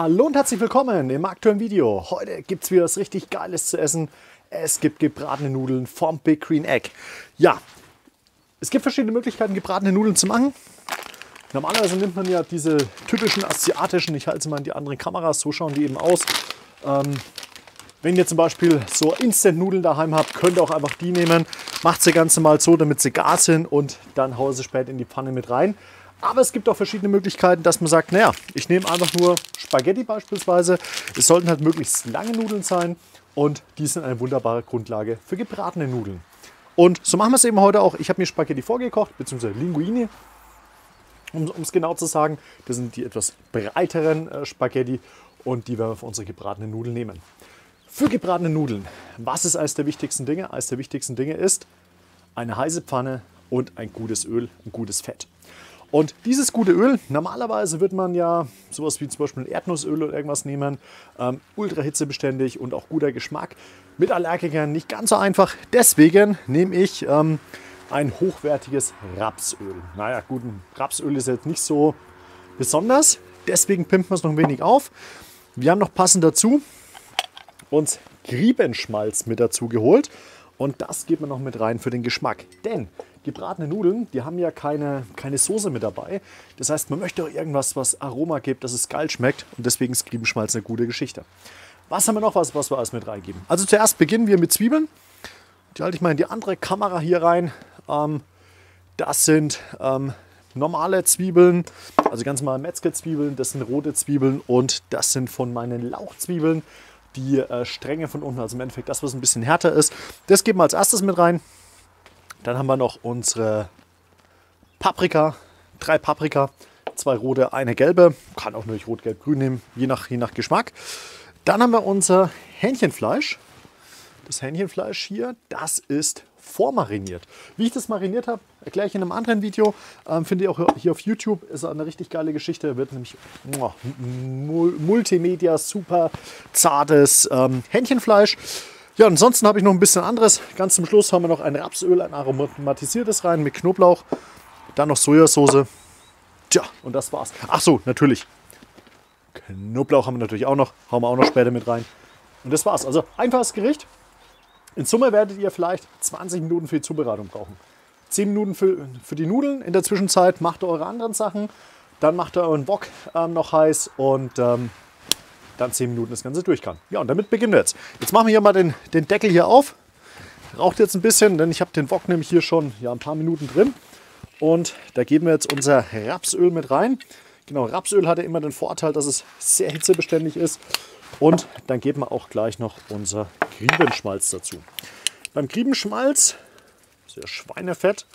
Hallo und herzlich willkommen im aktuellen Video. Heute gibt es wieder was richtig Geiles zu essen. Es gibt gebratene Nudeln vom Big Green Egg. Ja, es gibt verschiedene Möglichkeiten, gebratene Nudeln zu machen. Normalerweise nimmt man ja diese typischen asiatischen, ich halte sie mal in die anderen Kameras, so schauen die eben aus. Ähm, wenn ihr zum Beispiel so Instant-Nudeln daheim habt, könnt ihr auch einfach die nehmen. Macht sie ganz normal so, damit sie gar sind und dann haue sie später in die Pfanne mit rein. Aber es gibt auch verschiedene Möglichkeiten, dass man sagt, naja, ich nehme einfach nur Spaghetti beispielsweise. Es sollten halt möglichst lange Nudeln sein und die sind eine wunderbare Grundlage für gebratene Nudeln. Und so machen wir es eben heute auch. Ich habe mir Spaghetti vorgekocht, beziehungsweise Linguine, um es genau zu sagen. Das sind die etwas breiteren äh, Spaghetti und die werden wir für unsere gebratenen Nudeln nehmen. Für gebratene Nudeln, was ist eines der wichtigsten Dinge? Eines der wichtigsten Dinge ist eine heiße Pfanne und ein gutes Öl, ein gutes Fett. Und dieses gute Öl, normalerweise wird man ja sowas wie zum Beispiel Erdnussöl oder irgendwas nehmen, ähm, ultra hitzebeständig und auch guter Geschmack. Mit Allergikern nicht ganz so einfach. Deswegen nehme ich ähm, ein hochwertiges Rapsöl. Naja, gut, Rapsöl ist jetzt nicht so besonders. Deswegen pimpen wir es noch ein wenig auf. Wir haben noch passend dazu uns Griebenschmalz mit dazu geholt. Und das geben wir noch mit rein für den Geschmack. Denn gebratene Nudeln, die haben ja keine, keine Soße mit dabei. Das heißt, man möchte auch irgendwas, was Aroma gibt, dass es geil schmeckt. Und deswegen ist Griebenschmalz eine gute Geschichte. Was haben wir noch, was, was wir alles mit reingeben? Also zuerst beginnen wir mit Zwiebeln. Die halte ich mal in die andere Kamera hier rein. Ähm, das sind ähm, normale Zwiebeln, also ganz normale Metzgerzwiebeln. Das sind rote Zwiebeln und das sind von meinen Lauchzwiebeln die äh, Stränge von unten, also im Endeffekt das, was ein bisschen härter ist. Das geben wir als erstes mit rein. Dann haben wir noch unsere Paprika, drei Paprika, zwei rote, eine gelbe. Kann auch nur rot, gelb, grün nehmen, je nach, je nach Geschmack. Dann haben wir unser Hähnchenfleisch. Das Hähnchenfleisch hier, das ist vormariniert. Wie ich das mariniert habe, erkläre ich in einem anderen Video. Ähm, Finde ich auch hier auf YouTube. Ist eine richtig geile Geschichte. Wird nämlich oh, Multimedia, super zartes ähm, Hähnchenfleisch. Ja, ansonsten habe ich noch ein bisschen anderes. Ganz zum Schluss haben wir noch ein Rapsöl, ein aromatisiertes rein mit Knoblauch. Dann noch Sojasauce. Tja, und das war's. Ach so, natürlich. Knoblauch haben wir natürlich auch noch. Hauen wir auch noch später mit rein. Und das war's. Also einfaches Gericht. In Summe werdet ihr vielleicht 20 Minuten für die Zubereitung brauchen. 10 Minuten für, für die Nudeln. In der Zwischenzeit macht ihr eure anderen Sachen. Dann macht ihr euren Wok ähm, noch heiß und ähm, dann 10 Minuten das Ganze durch kann. Ja, und damit beginnen wir jetzt. Jetzt machen wir hier mal den, den Deckel hier auf. Raucht jetzt ein bisschen, denn ich habe den Wok nämlich hier schon ja, ein paar Minuten drin. Und da geben wir jetzt unser Rapsöl mit rein. Genau, Rapsöl hat ja immer den Vorteil, dass es sehr hitzebeständig ist. Und dann geben wir auch gleich noch unser Griebenschmalz dazu. Beim Griebenschmalz, sehr Schweinefett,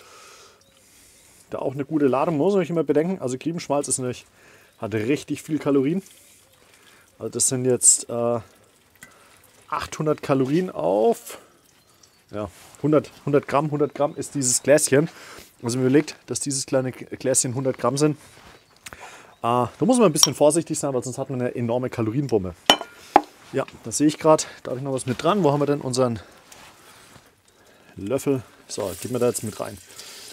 da auch eine gute Ladung, muss man sich immer bedenken. Also Griebenschmalz ist nämlich, hat richtig viel Kalorien. Also das sind jetzt äh, 800 Kalorien auf ja, 100, 100 Gramm. 100 Gramm ist dieses Gläschen. Also man überlegt, dass dieses kleine Gläschen 100 Gramm sind, äh, da muss man ein bisschen vorsichtig sein, weil sonst hat man eine enorme Kalorienbombe. Ja, das sehe ich gerade. Da habe ich noch was mit dran. Wo haben wir denn unseren Löffel? So, geben wir da jetzt mit rein.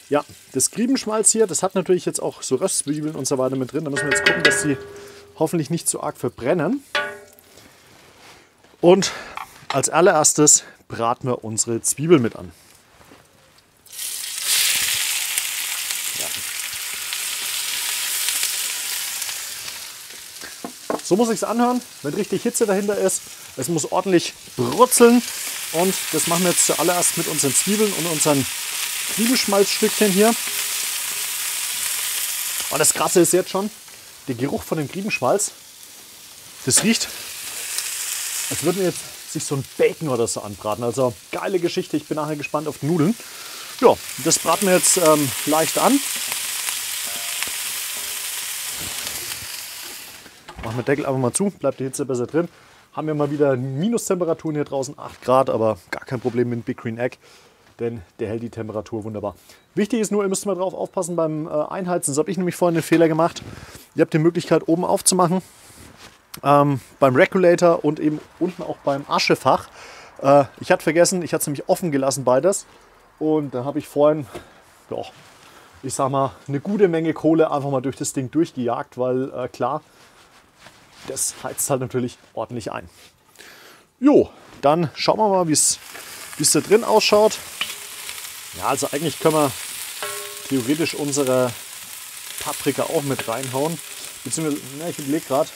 Ja, das Griebenschmalz hier, das hat natürlich jetzt auch so Röstzwiebeln und so weiter mit drin. Da müssen wir jetzt gucken, dass sie hoffentlich nicht zu arg verbrennen. Und als allererstes braten wir unsere Zwiebel mit an. So muss ich es anhören, wenn richtig Hitze dahinter ist. Es muss ordentlich brutzeln. Und das machen wir jetzt zuallererst mit unseren Zwiebeln und unseren Griebenschmalzstückchen hier. Und das Krasse ist jetzt schon, der Geruch von dem Griebenschmalz, das riecht, als würden jetzt sich so ein Bacon oder so anbraten. Also geile Geschichte, ich bin nachher gespannt auf die Nudeln. Ja, das braten wir jetzt ähm, leicht an. Machen wir Deckel einfach mal zu, bleibt die Hitze besser drin. Haben wir mal wieder Minustemperaturen hier draußen, 8 Grad, aber gar kein Problem mit dem Big Green Egg, denn der hält die Temperatur wunderbar. Wichtig ist nur, ihr müsst mal drauf aufpassen beim äh, Einheizen. Das habe ich nämlich vorhin den Fehler gemacht. Ihr habt die Möglichkeit oben aufzumachen, ähm, beim Regulator und eben unten auch beim Aschefach. Äh, ich hatte vergessen, ich hatte es nämlich offen gelassen beides und da habe ich vorhin, ja, ich sag mal, eine gute Menge Kohle einfach mal durch das Ding durchgejagt, weil äh, klar, das heizt halt natürlich ordentlich ein. Jo, dann schauen wir mal, wie es da drin ausschaut. Ja, also eigentlich können wir theoretisch unsere Paprika auch mit reinhauen. Beziehungsweise, na, ich überlege gerade.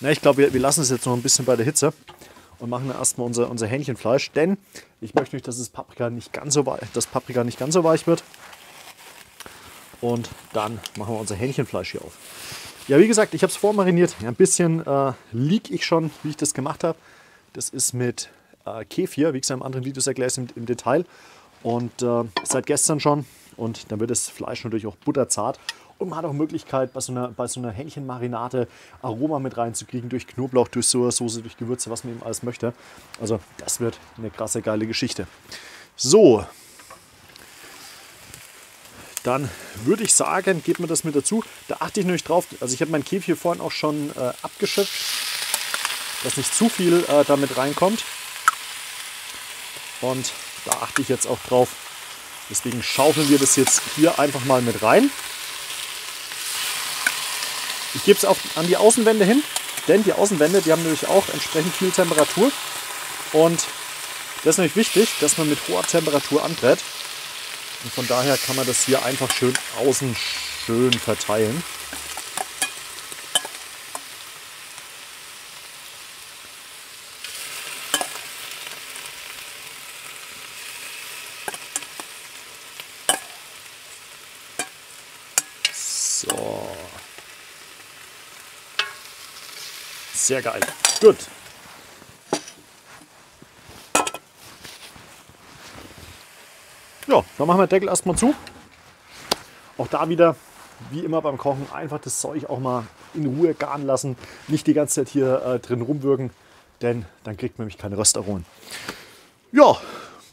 Na, ich glaube, wir, wir lassen es jetzt noch ein bisschen bei der Hitze und machen dann erstmal unser, unser Hähnchenfleisch, denn ich möchte nicht, dass das Paprika nicht ganz so weich, das Paprika nicht ganz so weich wird. Und dann machen wir unser Hähnchenfleisch hier auf. Ja, wie gesagt, ich habe es vormariniert. Ja, ein bisschen äh, lieg ich schon, wie ich das gemacht habe. Das ist mit äh, Kefir, wie gesagt, im anderen Videos erkläre im, im, Detail. Und äh, seit gestern schon. Und dann wird das Fleisch natürlich auch butterzart. Und man hat auch Möglichkeit, bei so einer, bei so einer Hähnchenmarinade Aroma mit reinzukriegen, durch Knoblauch, durch Sojasauce, durch Gewürze, was man eben alles möchte. Also das wird eine krasse, geile Geschichte. So, dann würde ich sagen, geht mir das mit dazu. Da achte ich nämlich drauf, also ich habe mein Käfig hier vorhin auch schon äh, abgeschöpft, dass nicht zu viel äh, damit reinkommt. Und da achte ich jetzt auch drauf. Deswegen schaufeln wir das jetzt hier einfach mal mit rein. Ich gebe es auch an die Außenwände hin, denn die Außenwände, die haben natürlich auch entsprechend viel Temperatur. Und das ist nämlich wichtig, dass man mit hoher Temperatur anbrät. Und von daher kann man das hier einfach schön außen schön verteilen. Sehr geil. Gut. Ja, dann machen wir den Deckel erstmal zu. Auch da wieder, wie immer beim Kochen, einfach das Zeug auch mal in Ruhe garen lassen. Nicht die ganze Zeit hier äh, drin rumwürgen, denn dann kriegt man nämlich keine Röstaromen. Ja,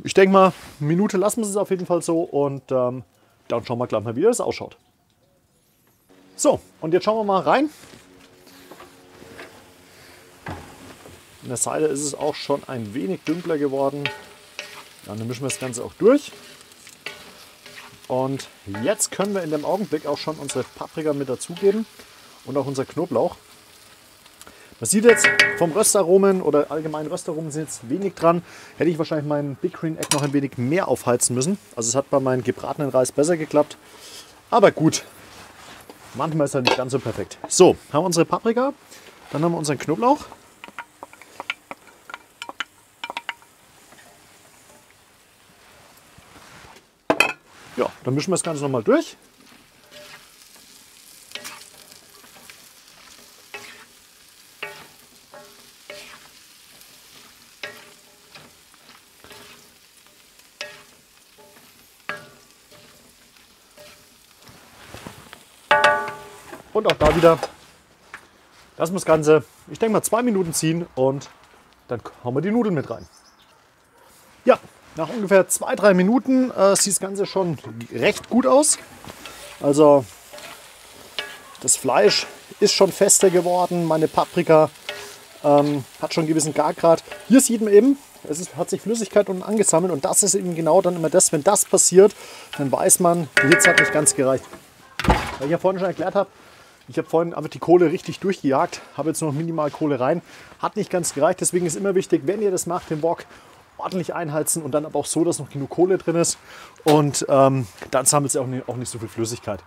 ich denke mal, eine Minute lassen wir es auf jeden Fall so und ähm, dann schauen wir gleich mal, wie das ausschaut. So, und jetzt schauen wir mal rein. In der Seite ist es auch schon ein wenig dünkler geworden. Dann mischen wir das Ganze auch durch. Und jetzt können wir in dem Augenblick auch schon unsere Paprika mit dazugeben und auch unser Knoblauch. Man sieht jetzt vom Röstaromen oder allgemein Röstaromen sind jetzt wenig dran. Hätte ich wahrscheinlich meinen Big Green Egg noch ein wenig mehr aufheizen müssen. Also es hat bei meinem gebratenen Reis besser geklappt. Aber gut, manchmal ist er nicht ganz so perfekt. So, haben wir unsere Paprika, dann haben wir unseren Knoblauch. Ja, dann mischen wir das Ganze nochmal durch. Und auch da wieder lassen wir das Ganze, ich denke mal zwei Minuten ziehen und dann hauen wir die Nudeln mit rein. Ja, nach ungefähr zwei, drei Minuten äh, sieht das Ganze schon recht gut aus. Also das Fleisch ist schon fester geworden. Meine Paprika ähm, hat schon einen gewissen Gargrad. Hier sieht man eben, es ist, hat sich Flüssigkeit unten angesammelt und das ist eben genau dann immer das, wenn das passiert, dann weiß man, die Hitze hat nicht ganz gereicht. Weil ich ja vorhin schon erklärt habe, ich habe vorhin einfach die Kohle richtig durchgejagt, habe jetzt noch minimal Kohle rein, hat nicht ganz gereicht, deswegen ist immer wichtig, wenn ihr das macht, den Wok ordentlich einheizen und dann aber auch so, dass noch genug Kohle drin ist. Und ähm, dann sammelt es auch nicht, auch nicht so viel Flüssigkeit.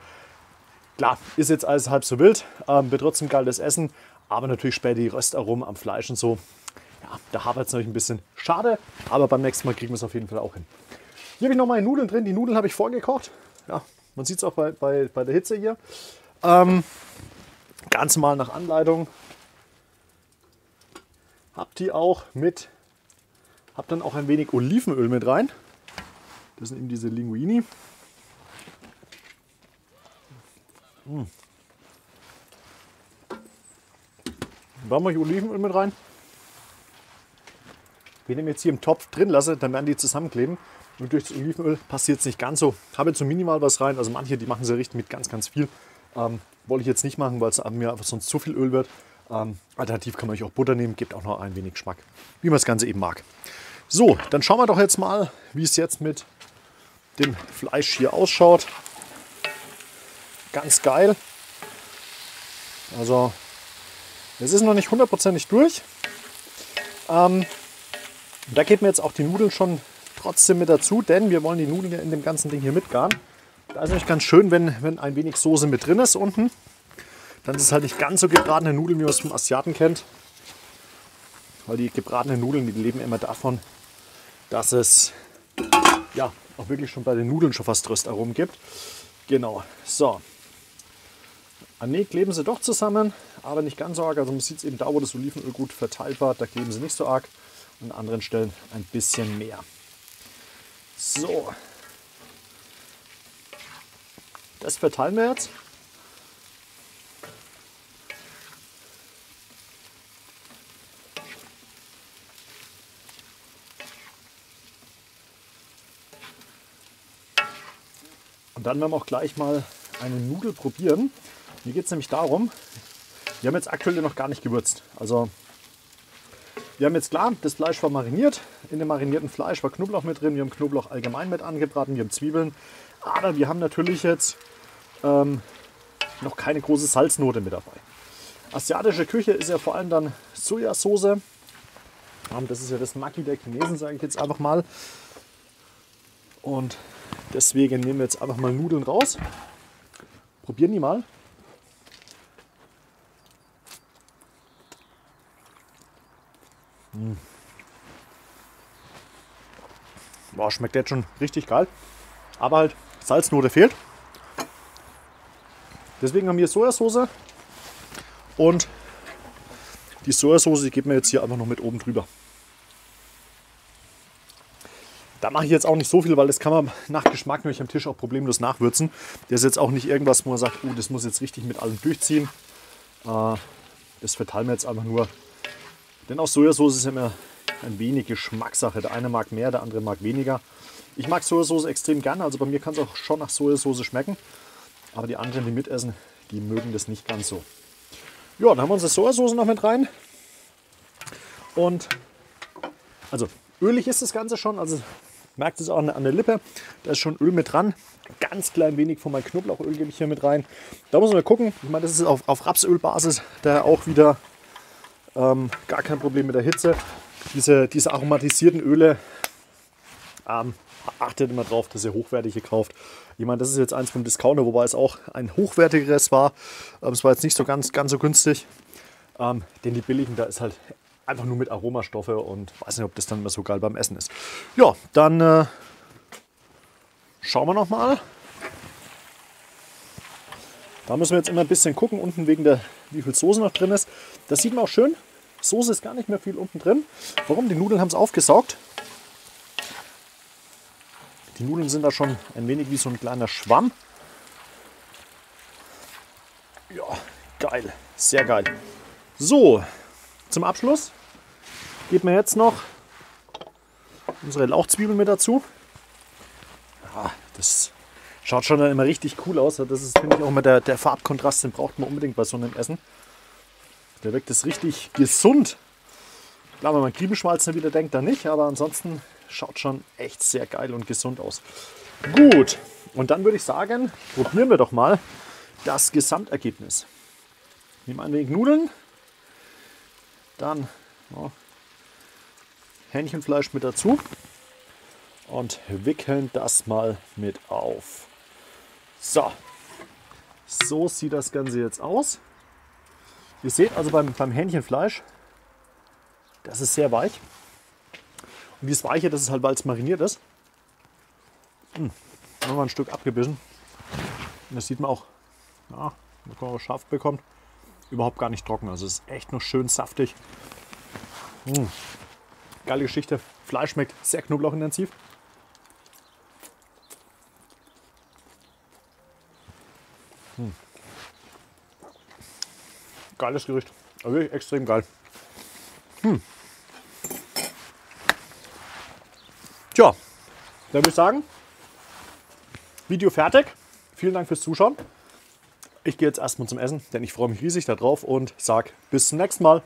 Klar, ist jetzt alles halb so wild, ähm, wird trotzdem geiles Essen, aber natürlich später die Röstaromen am Fleisch und so. Ja, da hapert es natürlich ein bisschen. Schade, aber beim nächsten Mal kriegen wir es auf jeden Fall auch hin. Hier habe ich noch meine Nudeln drin. Die Nudeln habe ich vorgekocht. Ja, man sieht es auch bei, bei, bei der Hitze hier. Ähm, ganz mal nach Anleitung. Habt die auch mit habe dann auch ein wenig Olivenöl mit rein. Das sind eben diese Linguini. Mmh. Da mache ich Olivenöl mit rein. Wenn ich jetzt hier im Topf drin lasse, dann werden die zusammenkleben. Und durch das Olivenöl passiert es nicht ganz so. Habe jetzt so minimal was rein. Also manche, die machen sie richtig mit ganz, ganz viel. Ähm, wollte ich jetzt nicht machen, weil es mir einfach sonst zu viel Öl wird. Ähm, alternativ kann man auch Butter nehmen, gibt auch noch ein wenig Geschmack, wie man das Ganze eben mag. So, dann schauen wir doch jetzt mal, wie es jetzt mit dem Fleisch hier ausschaut. Ganz geil. Also Es ist noch nicht hundertprozentig durch. Ähm, da geht mir jetzt auch die Nudeln schon trotzdem mit dazu, denn wir wollen die Nudeln in dem ganzen Ding hier mitgaren. Da ist nämlich ganz schön, wenn, wenn ein wenig Soße mit drin ist unten. Dann ist es halt nicht ganz so gebratene Nudeln, wie man es vom Asiaten kennt. Weil die gebratenen Nudeln, die leben immer davon, dass es ja auch wirklich schon bei den Nudeln schon fast Röstaromen gibt. Genau, so. An nee, kleben sie doch zusammen, aber nicht ganz so arg. Also man sieht es eben da, wo das Olivenöl gut verteilt war, da kleben sie nicht so arg. An anderen Stellen ein bisschen mehr. So. Das verteilen wir jetzt. Dann werden wir auch gleich mal eine Nudel probieren. Mir geht es nämlich darum, wir haben jetzt aktuell noch gar nicht gewürzt. Also wir haben jetzt klar, das Fleisch war mariniert. In dem marinierten Fleisch war Knoblauch mit drin. Wir haben Knoblauch allgemein mit angebraten. Wir haben Zwiebeln. Aber wir haben natürlich jetzt ähm, noch keine große Salznote mit dabei. Asiatische Küche ist ja vor allem dann Sojasauce. Ähm, das ist ja das Maki der Chinesen, sage ich jetzt einfach mal. Und deswegen nehmen wir jetzt einfach mal Nudeln raus. Probieren die mal. Mmh. Boah, schmeckt jetzt schon richtig geil. Aber halt Salznote fehlt. Deswegen haben wir Sojasauce. Und die Sojasauce die geben wir jetzt hier einfach noch mit oben drüber. Da mache ich jetzt auch nicht so viel, weil das kann man nach Geschmack nämlich am Tisch auch problemlos nachwürzen. Das ist jetzt auch nicht irgendwas, wo man sagt, oh, das muss jetzt richtig mit allem durchziehen. Äh, das verteilen wir jetzt einfach nur denn auch Sojasauce ist immer ein wenig Geschmackssache. Der eine mag mehr, der andere mag weniger. Ich mag Sojasauce extrem gerne, also bei mir kann es auch schon nach Sojasauce schmecken. Aber die anderen, die mitessen, die mögen das nicht ganz so. Ja, dann haben wir unsere Sojasauce noch mit rein. Und also ölig ist das Ganze schon, also merkt es auch an der Lippe. Da ist schon Öl mit dran. Ganz klein wenig von meinem Knoblauchöl gebe ich hier mit rein. Da muss man gucken. Ich meine, das ist auf, auf Rapsölbasis, da auch wieder ähm, gar kein Problem mit der Hitze. Diese, diese aromatisierten Öle, ähm, achtet immer drauf, dass ihr hochwertige kauft. Ich meine, das ist jetzt eins vom Discounter, wobei es auch ein hochwertigeres war. Ähm, es war jetzt nicht so ganz, ganz so günstig. Ähm, denn die billigen, da ist halt einfach nur mit Aromastoffe und weiß nicht, ob das dann immer so geil beim Essen ist. Ja, dann äh, schauen wir noch mal. Da müssen wir jetzt immer ein bisschen gucken, unten wegen der, wie viel Soße noch drin ist. Das sieht man auch schön. Soße ist gar nicht mehr viel unten drin. Warum? Die Nudeln haben es aufgesaugt. Die Nudeln sind da schon ein wenig wie so ein kleiner Schwamm. Ja, geil. Sehr geil. So, zum Abschluss geben wir jetzt noch unsere Lauchzwiebeln mit dazu. Ja, das Schaut schon dann immer richtig cool aus. Das ist, finde ich, auch immer der, der Farbkontrast, den braucht man unbedingt bei so einem Essen. Der wirkt es richtig gesund. Klar, wenn man Griebenschmalzen wieder denkt, dann nicht, aber ansonsten schaut schon echt sehr geil und gesund aus. Gut, und dann würde ich sagen, probieren wir doch mal das Gesamtergebnis. Nehmen ein wenig Nudeln, dann ja, Hähnchenfleisch mit dazu und wickeln das mal mit auf. So, so sieht das Ganze jetzt aus. Ihr seht also beim, beim Hähnchenfleisch, das ist sehr weich. Und dieses Weiche, das ist halt, weil es mariniert ist. Hm, nochmal ein Stück abgebissen. Und das sieht man auch, ja, wenn man scharf bekommt, überhaupt gar nicht trocken. Also es ist echt noch schön saftig. Hm. Geile Geschichte. Fleisch schmeckt sehr knoblauchintensiv. Hm. Geiles Gericht. Also extrem geil. Hm. Tja, dann würde ich sagen, Video fertig. Vielen Dank fürs Zuschauen. Ich gehe jetzt erstmal zum Essen, denn ich freue mich riesig darauf und sage bis zum nächsten Mal.